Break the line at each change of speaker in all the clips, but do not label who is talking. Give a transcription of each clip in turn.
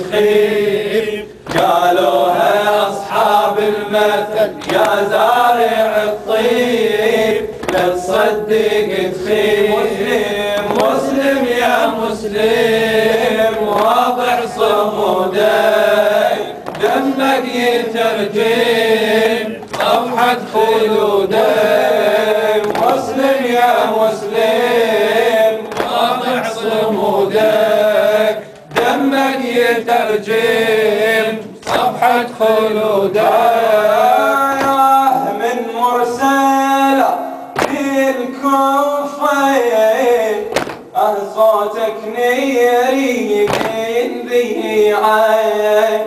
تخيب قالوها أصحاب المثل يا زارع الطيب. لا تصدق تخيب مسلم مسلم يا مسلم. واضع صمودك دمك يترجم صفحة خلودك مسلم يا مسلم. دمك يترجم. صفحة خلودك من مرسلة بالكوفة أه صوتك نيري ذي عين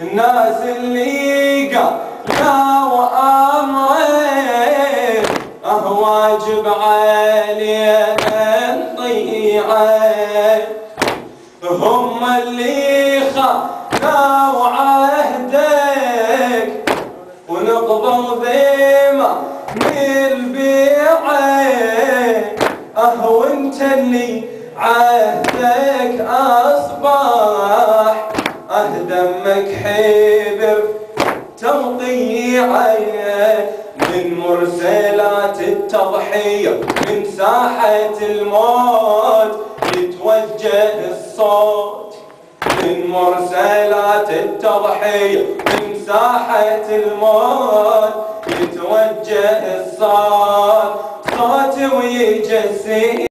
الناس اللي قالوا أمرين أه واجب علينا نطيعين هم اللي خانوا عهدك. ونقضوا ذيمة بالبيعين أه وانت اللي عهدك أصبح. أه دمك حبر توقيعي من مرسلات التضحية من ساحة الموت. يتوجه الصوت من مرسلات التضحية من ساحة الموت يتوجه الصوت. صوت ويجسي